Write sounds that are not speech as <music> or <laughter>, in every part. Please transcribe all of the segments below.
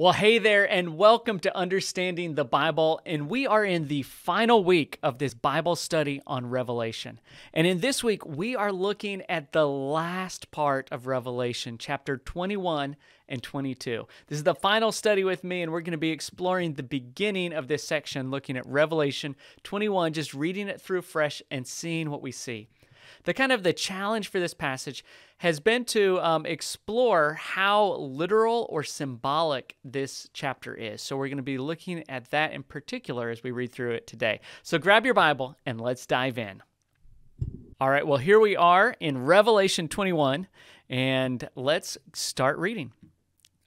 Well, hey there, and welcome to Understanding the Bible. And we are in the final week of this Bible study on Revelation. And in this week, we are looking at the last part of Revelation, chapter 21 and 22. This is the final study with me, and we're going to be exploring the beginning of this section, looking at Revelation 21, just reading it through fresh and seeing what we see the kind of the challenge for this passage has been to um, explore how literal or symbolic this chapter is. So we're going to be looking at that in particular as we read through it today. So grab your Bible and let's dive in. All right, well, here we are in Revelation 21, and let's start reading.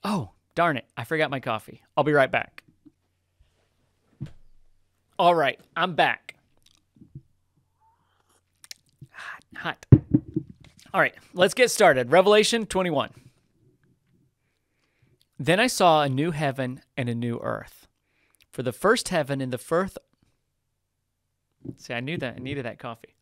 Oh, darn it, I forgot my coffee. I'll be right back. All right, I'm back. Hot. All right, let's get started. Revelation 21. Then I saw a new heaven and a new earth. For the first heaven and the first. See, I knew that. I needed that coffee.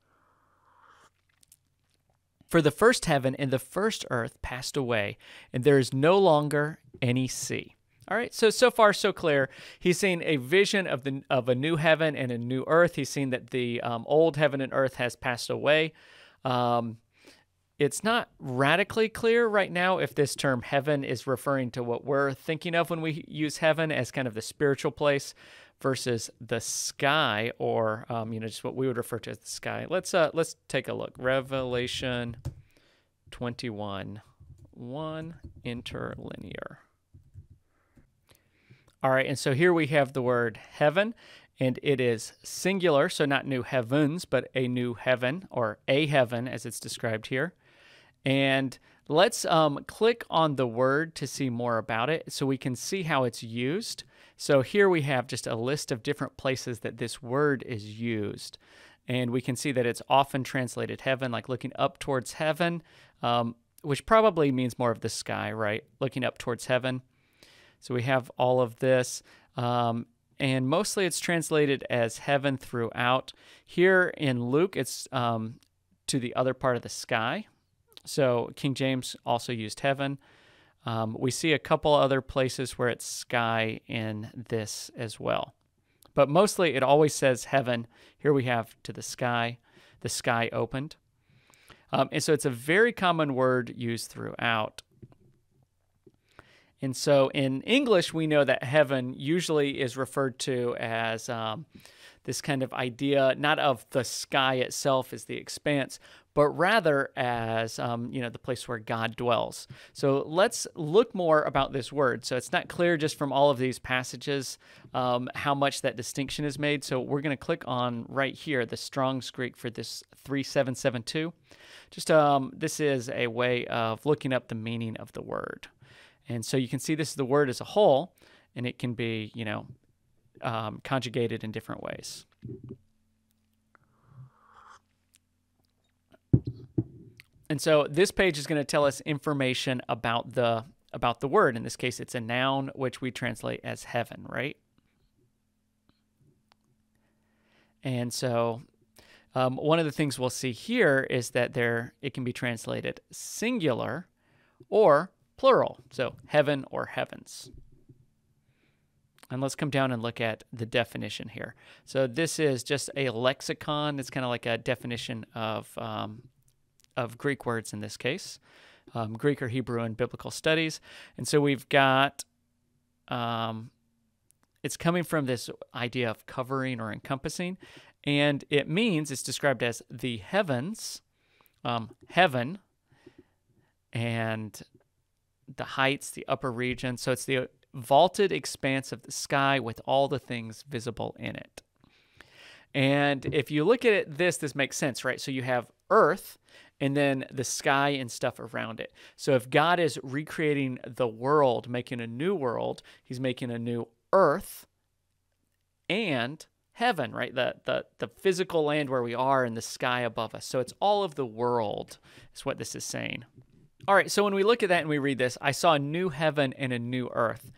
For the first heaven and the first earth passed away, and there is no longer any sea. All right, so so far so clear. He's seen a vision of the of a new heaven and a new earth. He's seen that the um, old heaven and earth has passed away. Um, it's not radically clear right now if this term heaven is referring to what we're thinking of when we use heaven as kind of the spiritual place versus the sky or um, you know just what we would refer to as the sky. Let's uh, let's take a look. Revelation 21 1 interlinear. All right, and so here we have the word heaven and it is singular, so not new heavens, but a new heaven or a heaven as it's described here. And let's um, click on the word to see more about it so we can see how it's used. So here we have just a list of different places that this word is used. And we can see that it's often translated heaven, like looking up towards heaven, um, which probably means more of the sky, right? Looking up towards heaven. So we have all of this. Um, and mostly it's translated as heaven throughout. Here in Luke, it's um, to the other part of the sky. So King James also used heaven. Um, we see a couple other places where it's sky in this as well. But mostly it always says heaven. Here we have to the sky, the sky opened. Um, and so it's a very common word used throughout. And so in English, we know that heaven usually is referred to as um, this kind of idea, not of the sky itself as the expanse, but rather as um, you know the place where God dwells. So let's look more about this word. So it's not clear just from all of these passages um, how much that distinction is made. So we're going to click on right here the Strong's Greek for this 3772. Just um, this is a way of looking up the meaning of the word. And so you can see this is the word as a whole, and it can be, you know, um, conjugated in different ways. And so this page is going to tell us information about the about the word. In this case, it's a noun, which we translate as heaven, right? And so um, one of the things we'll see here is that there it can be translated singular or plural, so heaven or heavens. And let's come down and look at the definition here. So this is just a lexicon. It's kind of like a definition of, um, of Greek words in this case, um, Greek or Hebrew in biblical studies. And so we've got, um, it's coming from this idea of covering or encompassing. And it means, it's described as the heavens, um, heaven, and the heights, the upper region. So it's the vaulted expanse of the sky with all the things visible in it. And if you look at it, this, this makes sense, right? So you have earth and then the sky and stuff around it. So if God is recreating the world, making a new world, he's making a new earth and heaven, right? The, the, the physical land where we are and the sky above us. So it's all of the world, is what this is saying. All right, so when we look at that and we read this, I saw a new heaven and a new earth.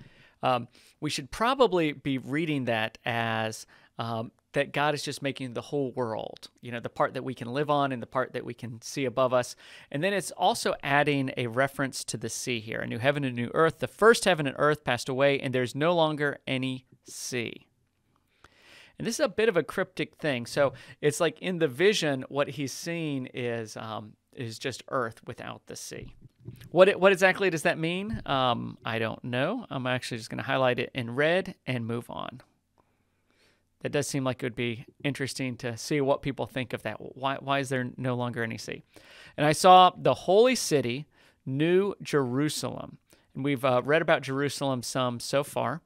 Um, we should probably be reading that as um, that God is just making the whole world, you know, the part that we can live on and the part that we can see above us. And then it's also adding a reference to the sea here a new heaven and a new earth. The first heaven and earth passed away, and there's no longer any sea. And this is a bit of a cryptic thing. So it's like in the vision, what he's seeing is um, is just earth without the sea. What what exactly does that mean? Um, I don't know. I'm actually just going to highlight it in red and move on that does seem like it would be interesting to see what people think of that. Why, why is there no longer any sea? And I saw the holy city, New Jerusalem. And we've uh, read about Jerusalem some so far.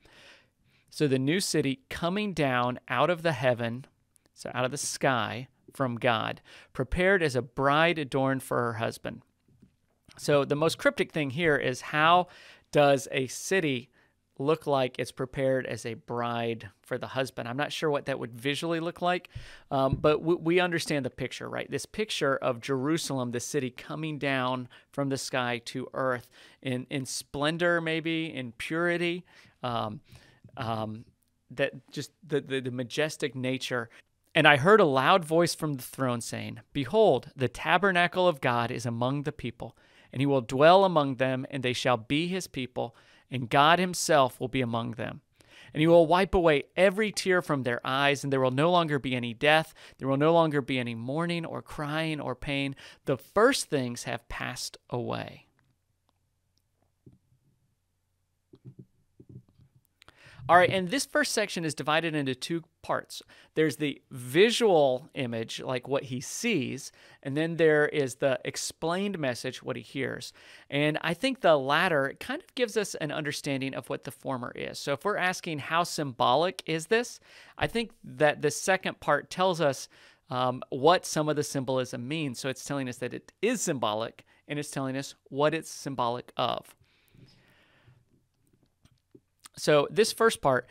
So the new city coming down out of the heaven, so out of the sky from God, prepared as a bride adorned for her husband. So the most cryptic thing here is how does a city look like it's prepared as a bride for the husband. I'm not sure what that would visually look like, um, but we, we understand the picture, right? This picture of Jerusalem, the city coming down from the sky to earth in, in splendor, maybe in purity, um, um, that just the, the, the majestic nature. And I heard a loud voice from the throne saying, Behold, the tabernacle of God is among the people, and he will dwell among them, and they shall be his people and God Himself will be among them. And He will wipe away every tear from their eyes, and there will no longer be any death. There will no longer be any mourning or crying or pain. The first things have passed away. All right, and this first section is divided into two parts. There's the visual image, like what he sees, and then there is the explained message, what he hears. And I think the latter kind of gives us an understanding of what the former is. So if we're asking how symbolic is this, I think that the second part tells us um, what some of the symbolism means. So it's telling us that it is symbolic, and it's telling us what it's symbolic of. So, this first part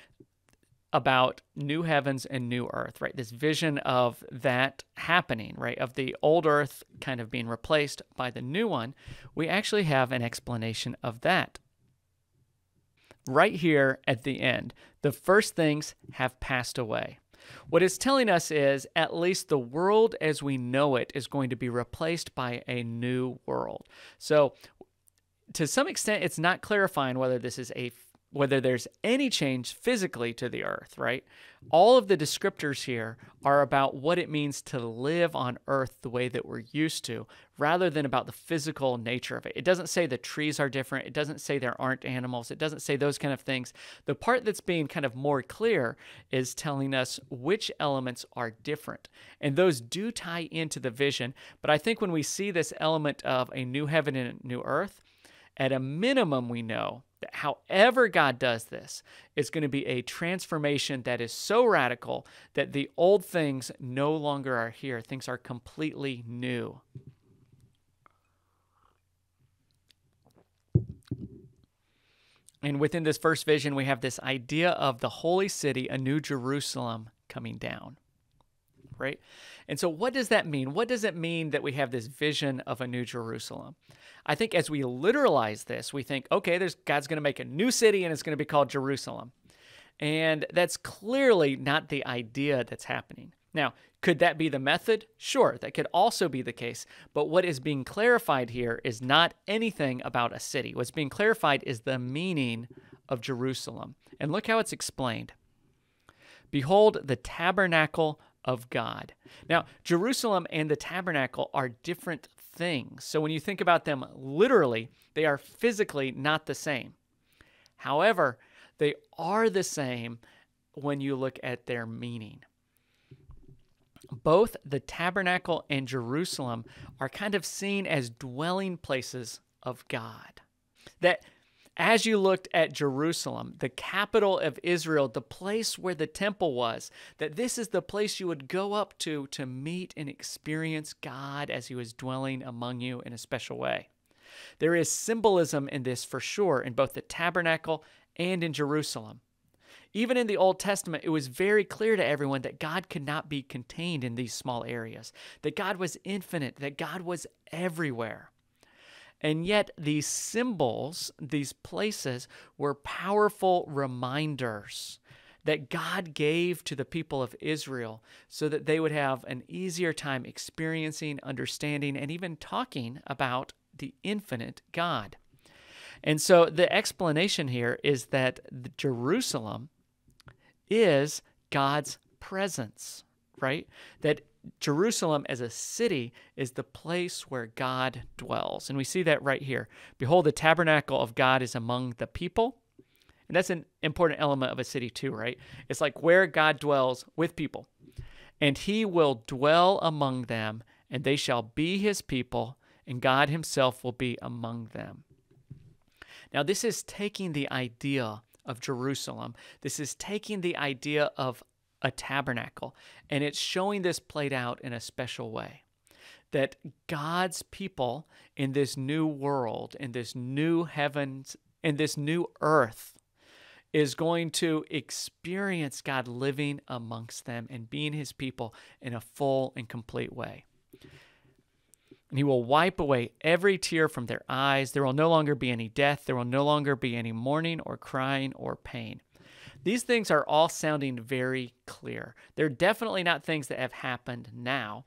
about new heavens and new earth, right? This vision of that happening, right? Of the old earth kind of being replaced by the new one, we actually have an explanation of that. Right here at the end, the first things have passed away. What it's telling us is at least the world as we know it is going to be replaced by a new world. So, to some extent, it's not clarifying whether this is a whether there's any change physically to the earth, right? All of the descriptors here are about what it means to live on earth the way that we're used to, rather than about the physical nature of it. It doesn't say the trees are different. It doesn't say there aren't animals. It doesn't say those kind of things. The part that's being kind of more clear is telling us which elements are different. And those do tie into the vision. But I think when we see this element of a new heaven and a new earth, at a minimum, we know that however God does this, it's going to be a transformation that is so radical that the old things no longer are here. Things are completely new. And within this first vision, we have this idea of the holy city, a new Jerusalem, coming down. Right? And so, what does that mean? What does it mean that we have this vision of a new Jerusalem? I think as we literalize this, we think, okay, there's God's going to make a new city and it's going to be called Jerusalem. And that's clearly not the idea that's happening. Now, could that be the method? Sure, that could also be the case. But what is being clarified here is not anything about a city. What's being clarified is the meaning of Jerusalem. And look how it's explained. Behold, the tabernacle of God. Now, Jerusalem and the tabernacle are different things. So when you think about them literally, they are physically not the same. However, they are the same when you look at their meaning. Both the tabernacle and Jerusalem are kind of seen as dwelling places of God. That as you looked at Jerusalem, the capital of Israel, the place where the temple was, that this is the place you would go up to to meet and experience God as He was dwelling among you in a special way. There is symbolism in this for sure in both the tabernacle and in Jerusalem. Even in the Old Testament, it was very clear to everyone that God could not be contained in these small areas, that God was infinite, that God was everywhere. And yet, these symbols, these places, were powerful reminders that God gave to the people of Israel so that they would have an easier time experiencing, understanding, and even talking about the infinite God. And so the explanation here is that Jerusalem is God's presence, right? That Jerusalem as a city is the place where God dwells. And we see that right here. Behold, the tabernacle of God is among the people. And that's an important element of a city, too, right? It's like where God dwells with people. And he will dwell among them, and they shall be his people, and God himself will be among them. Now, this is taking the idea of Jerusalem, this is taking the idea of a tabernacle, and it's showing this played out in a special way. That God's people in this new world, in this new heavens, in this new earth, is going to experience God living amongst them and being his people in a full and complete way. And he will wipe away every tear from their eyes. There will no longer be any death. There will no longer be any mourning or crying or pain. These things are all sounding very clear. They're definitely not things that have happened now.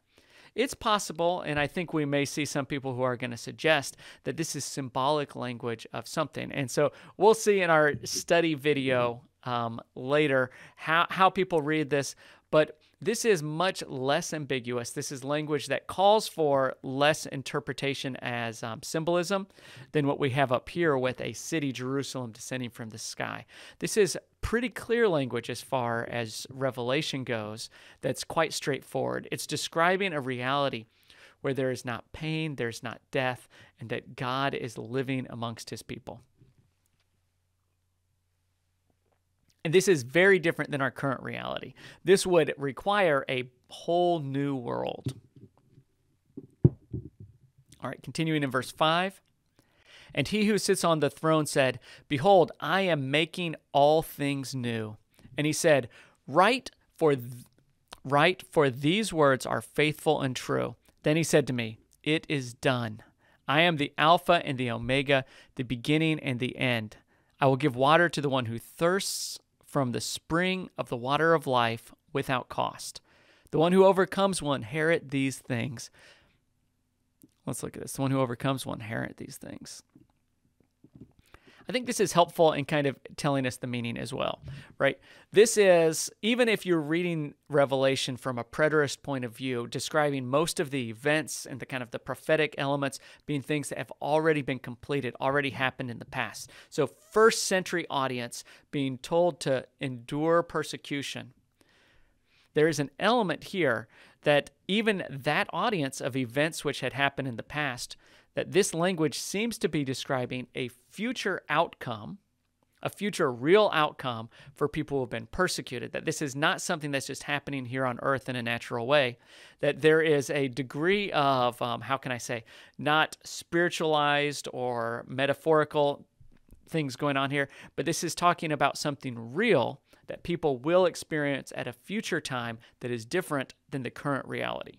It's possible, and I think we may see some people who are going to suggest that this is symbolic language of something. And so we'll see in our study video um, later how, how people read this. But this is much less ambiguous. This is language that calls for less interpretation as um, symbolism than what we have up here with a city, Jerusalem, descending from the sky. This is pretty clear language as far as Revelation goes, that's quite straightforward. It's describing a reality where there is not pain, there's not death, and that God is living amongst his people. And this is very different than our current reality. This would require a whole new world. All right, continuing in verse 5. And he who sits on the throne said, Behold, I am making all things new. And he said, Write for th- write for these words are faithful and true. Then he said to me, It is done. I am the Alpha and the Omega, the beginning and the end. I will give water to the one who thirsts from the spring of the water of life without cost. The one who overcomes will inherit these things. Let's look at this. The one who overcomes will inherit these things. I think this is helpful in kind of telling us the meaning as well, right? This is, even if you're reading Revelation from a preterist point of view, describing most of the events and the kind of the prophetic elements being things that have already been completed, already happened in the past. So, first century audience being told to endure persecution. There is an element here that even that audience of events which had happened in the past that this language seems to be describing a future outcome, a future real outcome for people who have been persecuted. That this is not something that's just happening here on earth in a natural way. That there is a degree of, um, how can I say, not spiritualized or metaphorical things going on here, but this is talking about something real that people will experience at a future time that is different than the current reality.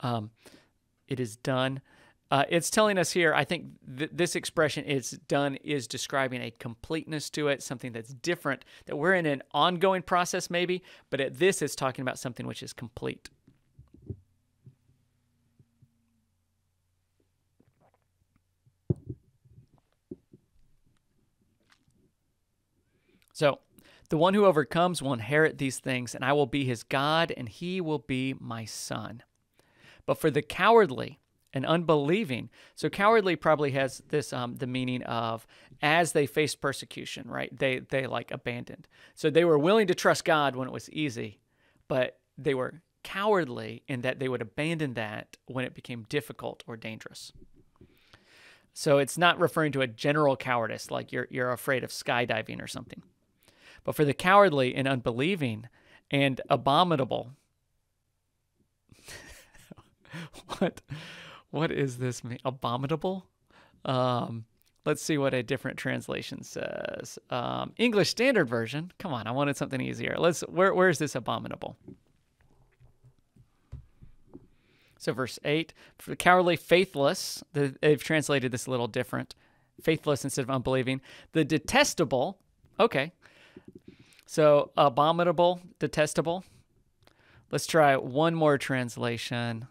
Um, it is done. Uh, it's telling us here, I think th- this expression is done is describing a completeness to it, something that's different, that we're in an ongoing process maybe, but at this it's talking about something which is complete. So, the one who overcomes will inherit these things, and I will be his God, and he will be my son. But for the cowardly and unbelieving, so cowardly probably has this um, the meaning of as they faced persecution, right? They they like abandoned. So they were willing to trust God when it was easy, but they were cowardly in that they would abandon that when it became difficult or dangerous. So it's not referring to a general cowardice like you're you're afraid of skydiving or something. But for the cowardly and unbelieving and abominable, <laughs> what what is this? Abominable? Um, let's see what a different translation says. Um, English Standard Version. Come on, I wanted something easier. Let's. Where where is this abominable? So verse eight, for the cowardly, faithless. The, they've translated this a little different. Faithless instead of unbelieving. The detestable. Okay. So abominable, detestable. Let's try one more translation.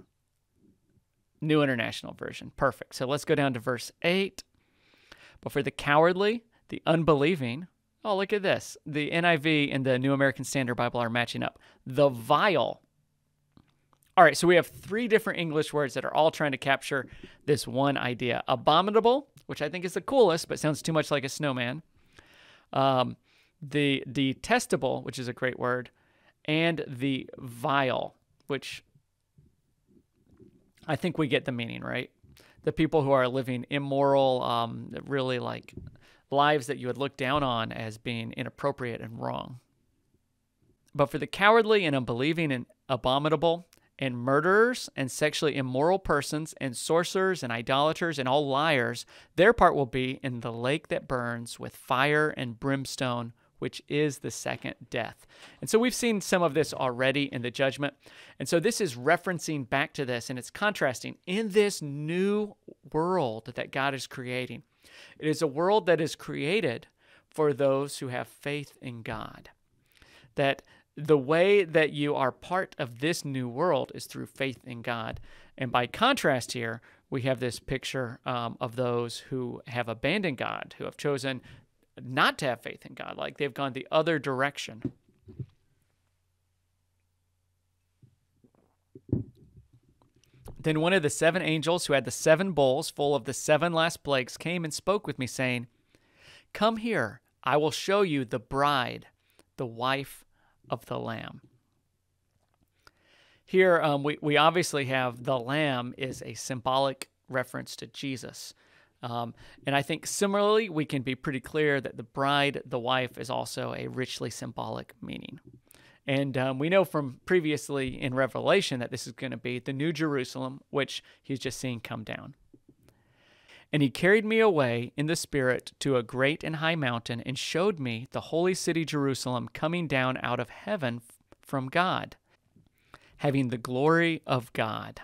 New International Version. Perfect. So let's go down to verse 8. But for the cowardly, the unbelieving, oh, look at this. The NIV and the New American Standard Bible are matching up. The vile. All right, so we have three different English words that are all trying to capture this one idea abominable, which I think is the coolest, but sounds too much like a snowman. Um, the detestable, which is a great word, and the vile, which I think we get the meaning, right? The people who are living immoral, um, really like lives that you would look down on as being inappropriate and wrong. But for the cowardly and unbelieving and abominable, and murderers and sexually immoral persons and sorcerers and idolaters and all liars, their part will be in the lake that burns with fire and brimstone, which is the second death. And so we've seen some of this already in the judgment. And so this is referencing back to this and it's contrasting in this new world that God is creating. It is a world that is created for those who have faith in God. That the way that you are part of this new world is through faith in God. And by contrast, here, we have this picture um, of those who have abandoned God, who have chosen not to have faith in God, like they've gone the other direction. Then one of the seven angels who had the seven bowls full of the seven last plagues came and spoke with me, saying, Come here, I will show you the bride, the wife of the Lamb. Here, um, we, we obviously have the Lamb is a symbolic reference to Jesus. Um, and I think similarly, we can be pretty clear that the bride, the wife, is also a richly symbolic meaning. And um, we know from previously in Revelation that this is going to be the New Jerusalem, which he's just seeing come down. And he carried me away in the Spirit to a great and high mountain and showed me the holy city Jerusalem coming down out of heaven from God, having the glory of God.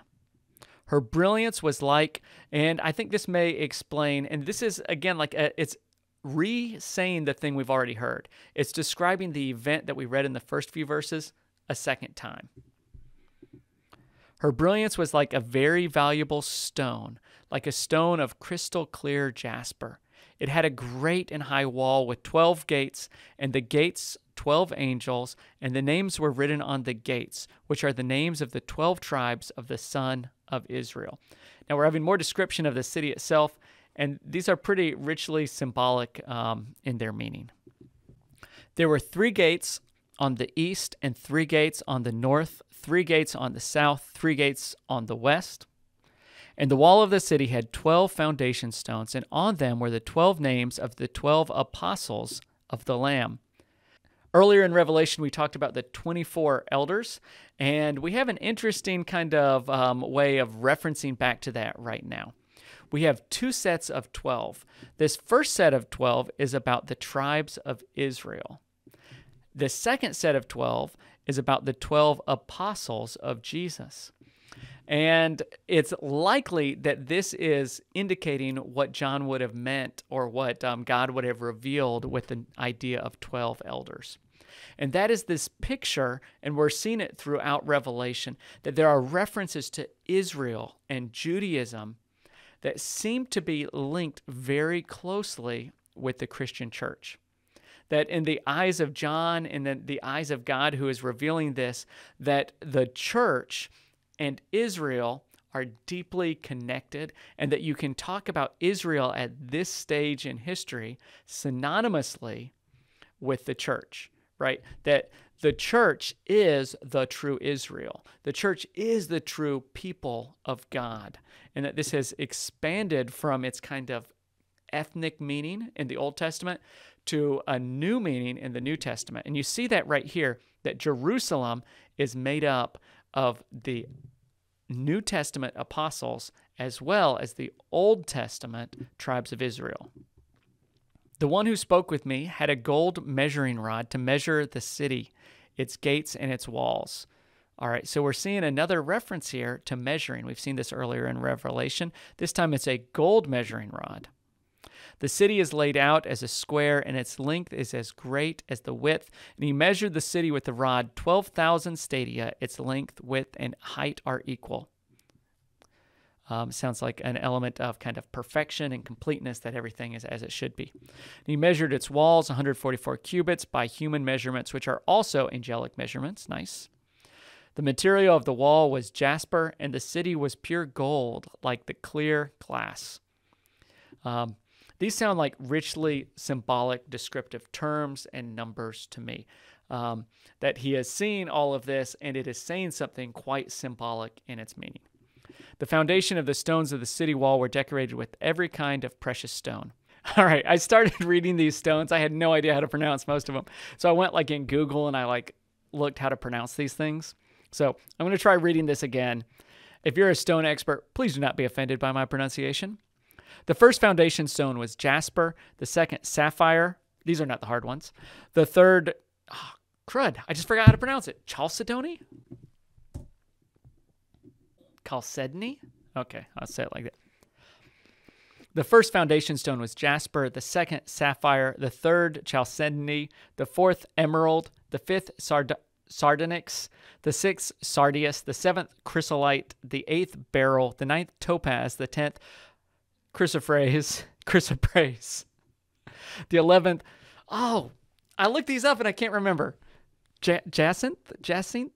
Her brilliance was like, and I think this may explain, and this is again like a, it's re saying the thing we've already heard. It's describing the event that we read in the first few verses a second time. Her brilliance was like a very valuable stone, like a stone of crystal clear jasper. It had a great and high wall with 12 gates, and the gates 12 angels, and the names were written on the gates, which are the names of the 12 tribes of the son of Israel. Now we're having more description of the city itself, and these are pretty richly symbolic um, in their meaning. There were three gates on the east, and three gates on the north, three gates on the south, three gates on the west. And the wall of the city had 12 foundation stones, and on them were the 12 names of the 12 apostles of the Lamb. Earlier in Revelation, we talked about the 24 elders, and we have an interesting kind of um, way of referencing back to that right now. We have two sets of 12. This first set of 12 is about the tribes of Israel. The second set of 12 is about the 12 apostles of Jesus. And it's likely that this is indicating what John would have meant or what um, God would have revealed with the idea of 12 elders. And that is this picture, and we're seeing it throughout Revelation, that there are references to Israel and Judaism that seem to be linked very closely with the Christian church that in the eyes of John and then the eyes of God who is revealing this, that the church and Israel are deeply connected, and that you can talk about Israel at this stage in history synonymously with the church, right? That the church is the true Israel. The church is the true people of God. And that this has expanded from its kind of ethnic meaning in the Old Testament to a new meaning in the New Testament. And you see that right here that Jerusalem is made up of the New Testament apostles as well as the Old Testament tribes of Israel. The one who spoke with me had a gold measuring rod to measure the city, its gates, and its walls. All right, so we're seeing another reference here to measuring. We've seen this earlier in Revelation. This time it's a gold measuring rod. The city is laid out as a square, and its length is as great as the width. And he measured the city with the rod, 12,000 stadia. Its length, width, and height are equal. Um, sounds like an element of kind of perfection and completeness that everything is as it should be. He measured its walls 144 cubits by human measurements, which are also angelic measurements. Nice. The material of the wall was jasper, and the city was pure gold, like the clear glass. Um, these sound like richly symbolic, descriptive terms and numbers to me. Um, that he has seen all of this, and it is saying something quite symbolic in its meaning. The foundation of the stones of the city wall were decorated with every kind of precious stone. <laughs> All right, I started <laughs> reading these stones. I had no idea how to pronounce most of them. So I went like in Google and I like looked how to pronounce these things. So I'm going to try reading this again. If you're a stone expert, please do not be offended by my pronunciation. The first foundation stone was jasper, the second sapphire. These are not the hard ones. The third, oh, crud, I just forgot how to pronounce it. Chalcedony? Chalcedony? Okay, I'll say it like that. The first foundation stone was jasper, the second sapphire, the third chalcedony, the fourth emerald, the fifth sard- sardonyx, the sixth sardius, the seventh chrysolite, the eighth beryl, the ninth topaz, the tenth chrysoprase, <laughs> chrysoprase, the eleventh. Oh, I looked these up and I can't remember. J- jacinth, jacinth,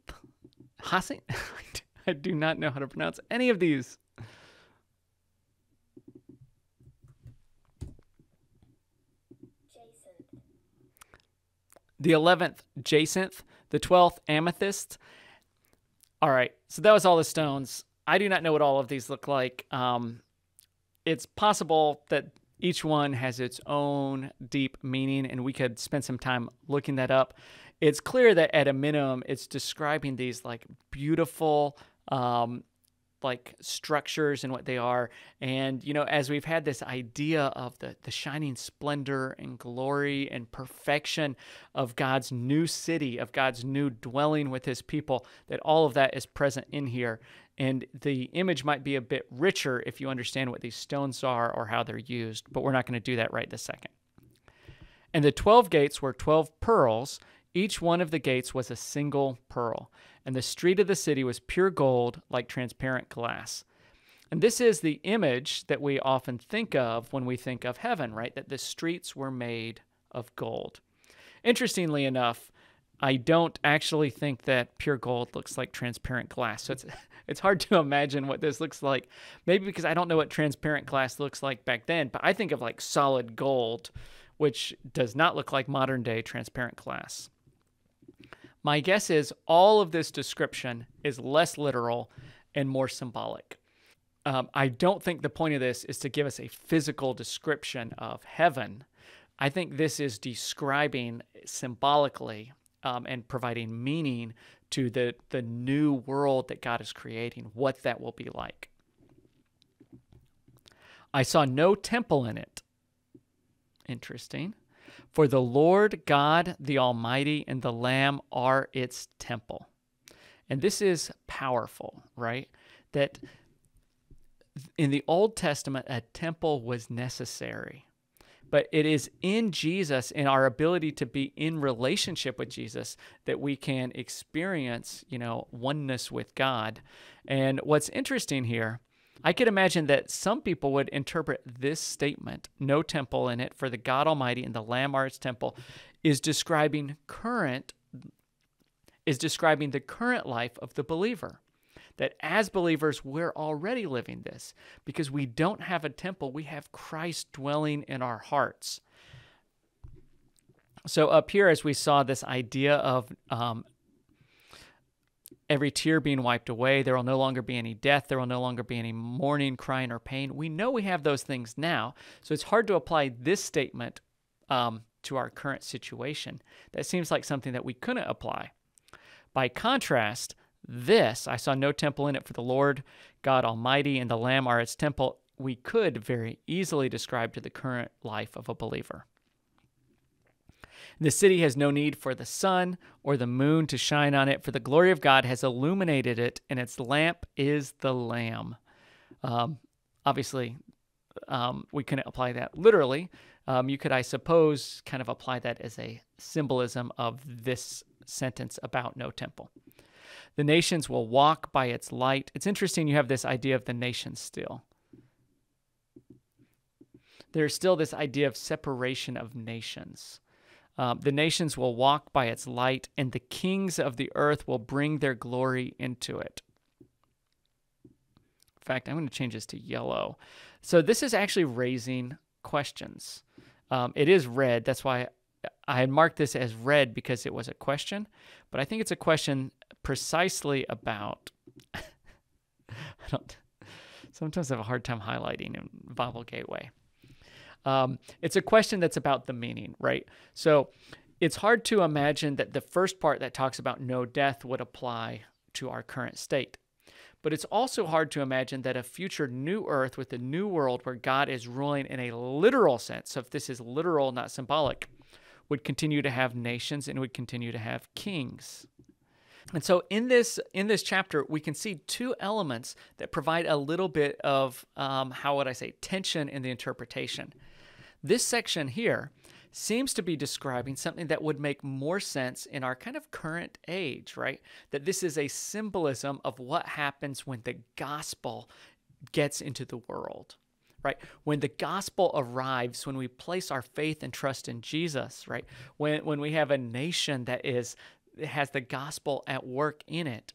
jacinth. <laughs> I do not know how to pronounce any of these. The 11th, jacinth the 12th amethyst. All right, so that was all the stones. I do not know what all of these look like. Um, it's possible that each one has its own deep meaning, and we could spend some time looking that up. It's clear that at a minimum, it's describing these like beautiful, um, like structures and what they are. And, you know, as we've had this idea of the, the shining splendor and glory and perfection of God's new city, of God's new dwelling with his people, that all of that is present in here. And the image might be a bit richer if you understand what these stones are or how they're used, but we're not going to do that right this second. And the 12 gates were 12 pearls. Each one of the gates was a single pearl and the street of the city was pure gold like transparent glass. And this is the image that we often think of when we think of heaven, right? That the streets were made of gold. Interestingly enough, I don't actually think that pure gold looks like transparent glass. So it's <laughs> it's hard to imagine what this looks like. Maybe because I don't know what transparent glass looks like back then, but I think of like solid gold, which does not look like modern day transparent glass. My guess is all of this description is less literal and more symbolic. Um, I don't think the point of this is to give us a physical description of heaven. I think this is describing symbolically um, and providing meaning to the, the new world that God is creating, what that will be like. I saw no temple in it. Interesting. For the Lord God, the Almighty, and the Lamb are its temple. And this is powerful, right? That in the Old Testament, a temple was necessary. But it is in Jesus, in our ability to be in relationship with Jesus, that we can experience, you know, oneness with God. And what's interesting here I could imagine that some people would interpret this statement, no temple in it, for the God Almighty and the Lamb are its temple, is describing current is describing the current life of the believer. That as believers, we're already living this because we don't have a temple, we have Christ dwelling in our hearts. So, up here, as we saw this idea of um, every tear being wiped away. There will no longer be any death. There will no longer be any mourning, crying, or pain. We know we have those things now. So it's hard to apply this statement um, to our current situation. That seems like something that we couldn't apply. By contrast, this, I saw no temple in it for the Lord God Almighty and the Lamb are its temple, we could very easily describe to the current life of a believer. The city has no need for the sun or the moon to shine on it, for the glory of God has illuminated it, and its lamp is the Lamb. Um, obviously, um, we couldn't apply that literally. Um, you could, I suppose, kind of apply that as a symbolism of this sentence about no temple. The nations will walk by its light. It's interesting you have this idea of the nations still. There's still this idea of separation of nations. Um, the nations will walk by its light, and the kings of the earth will bring their glory into it. In fact, I'm going to change this to yellow. So this is actually raising questions. Um, it is red. That's why I had marked this as red because it was a question, but I think it's a question precisely about. <laughs> I don't. Sometimes I have a hard time highlighting in Bible Gateway. Um, it's a question that's about the meaning, right? So it's hard to imagine that the first part that talks about no death would apply to our current state. But it's also hard to imagine that a future new earth with a new world where God is ruling in a literal sense, so if this is literal, not symbolic, would continue to have nations and would continue to have kings. And so in this in this chapter, we can see two elements that provide a little bit of um, how would I say tension in the interpretation. This section here seems to be describing something that would make more sense in our kind of current age, right? That this is a symbolism of what happens when the gospel gets into the world right? When the gospel arrives, when we place our faith and trust in Jesus, right? When when we have a nation that is has the gospel at work in it.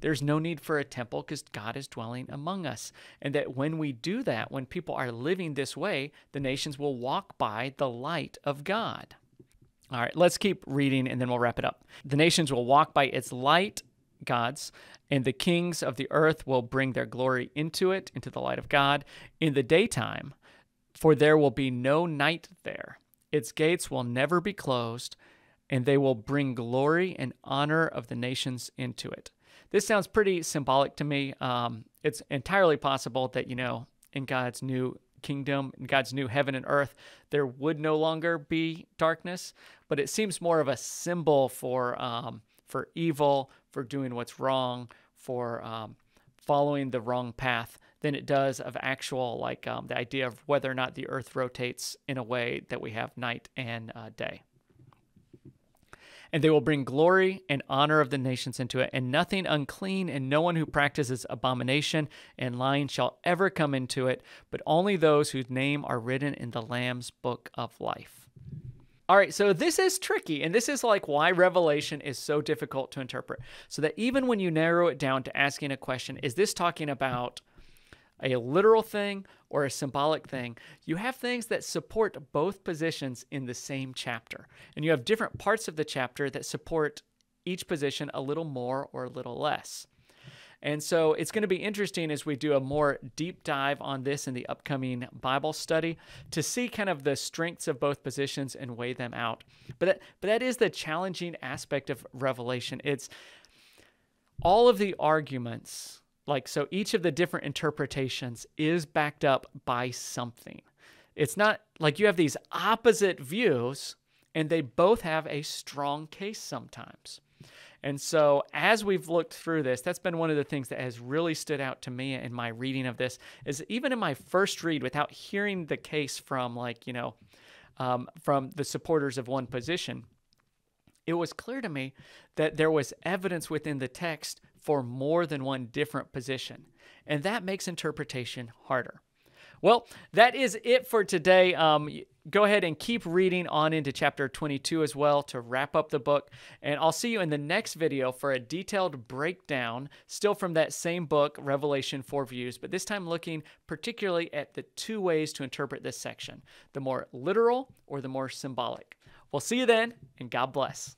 There's no need for a temple because God is dwelling among us. And that when we do that, when people are living this way, the nations will walk by the light of God. All right, let's keep reading and then we'll wrap it up. The nations will walk by its light, God's, and the kings of the earth will bring their glory into it, into the light of God, in the daytime, for there will be no night there. Its gates will never be closed, and they will bring glory and honor of the nations into it. This sounds pretty symbolic to me. Um, it's entirely possible that, you know, in God's new kingdom, in God's new heaven and earth, there would no longer be darkness, but it seems more of a symbol for um, for evil, for doing what's wrong, for um, following the wrong path than it does of actual like um, the idea of whether or not the earth rotates in a way that we have night and uh, day and they will bring glory and honor of the nations into it. And nothing unclean and no one who practices abomination and lying shall ever come into it, but only those whose name are written in the Lamb's book of life. All right, so this is tricky, and this is like why Revelation is so difficult to interpret. So that even when you narrow it down to asking a question, is this talking about a literal thing or a symbolic thing, you have things that support both positions in the same chapter. And you have different parts of the chapter that support each position a little more or a little less. And so it's going to be interesting as we do a more deep dive on this in the upcoming Bible study to see kind of the strengths of both positions and weigh them out. But that, but that is the challenging aspect of Revelation. It's all of the arguments like, so each of the different interpretations is backed up by something. It's not like you have these opposite views and they both have a strong case sometimes. And so, as we've looked through this, that's been one of the things that has really stood out to me in my reading of this. Is even in my first read, without hearing the case from, like, you know, um, from the supporters of one position, it was clear to me that there was evidence within the text for more than one different position, and that makes interpretation harder. Well, that is it for today. Um, go ahead and keep reading on into chapter 22 as well to wrap up the book. And I'll see you in the next video for a detailed breakdown, still from that same book, Revelation 4 Views, but this time looking particularly at the two ways to interpret this section the more literal or the more symbolic. We'll see you then, and God bless.